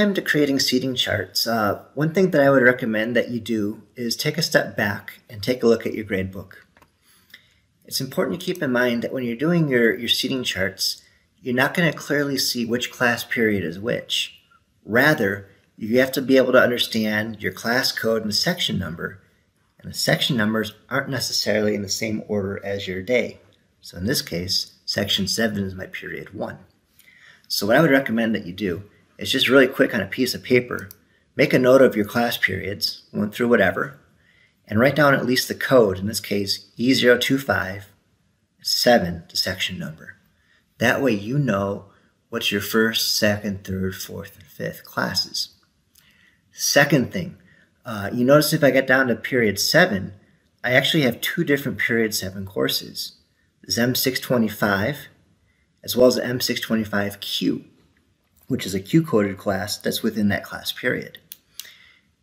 time to creating seating charts, uh, one thing that I would recommend that you do is take a step back and take a look at your gradebook. It's important to keep in mind that when you're doing your, your seating charts, you're not going to clearly see which class period is which. Rather, you have to be able to understand your class code and the section number, and the section numbers aren't necessarily in the same order as your day. So in this case, section 7 is my period 1. So what I would recommend that you do is just really quick on a piece of paper, make a note of your class periods, went through whatever, and write down at least the code, in this case E025 7 the section number. That way you know what's your first, second, third, fourth, and fifth classes. Second thing, uh, you notice if I get down to period 7, I actually have two different period 7 courses. There's M625 as well as M625Q which is a Q-coded class that's within that class period.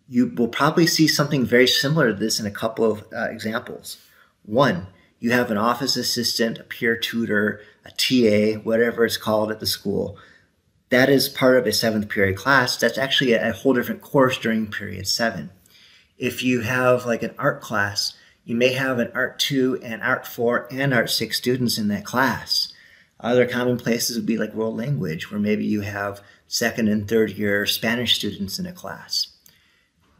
You will probably see something very similar to this in a couple of uh, examples. One, you have an office assistant, a peer tutor, a TA, whatever it's called at the school. That is part of a seventh period class. That's actually a, whole different course during period seven. If you have like an art class, you may have an Art 2 and Art 4 and Art 6 students in that class. Other common places would be like world language, where maybe you have second and third year Spanish students in a class.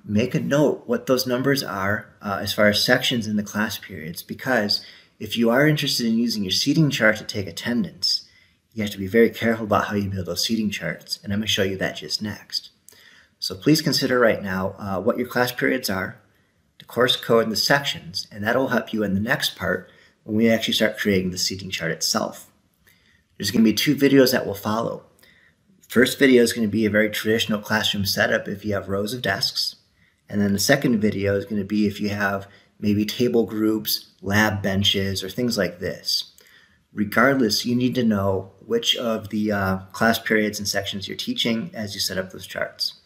Make a note what those numbers are uh, as far as sections in the class periods, because if you are interested in using your seating chart to take attendance, you have to be very careful about how you build those seating charts, and I'm going to show you that just next. So please consider right now uh, what your class periods are, the course code, and the sections, and that will help you in the next part when we actually start creating the seating chart itself. There's going to be two videos that will follow. First video is going to be a very traditional classroom setup if you have rows of desks. And then the second video is going to be if you have maybe table groups, lab benches, or things like this. Regardless, you need to know which of the uh, class periods and sections you're teaching as you set up those charts.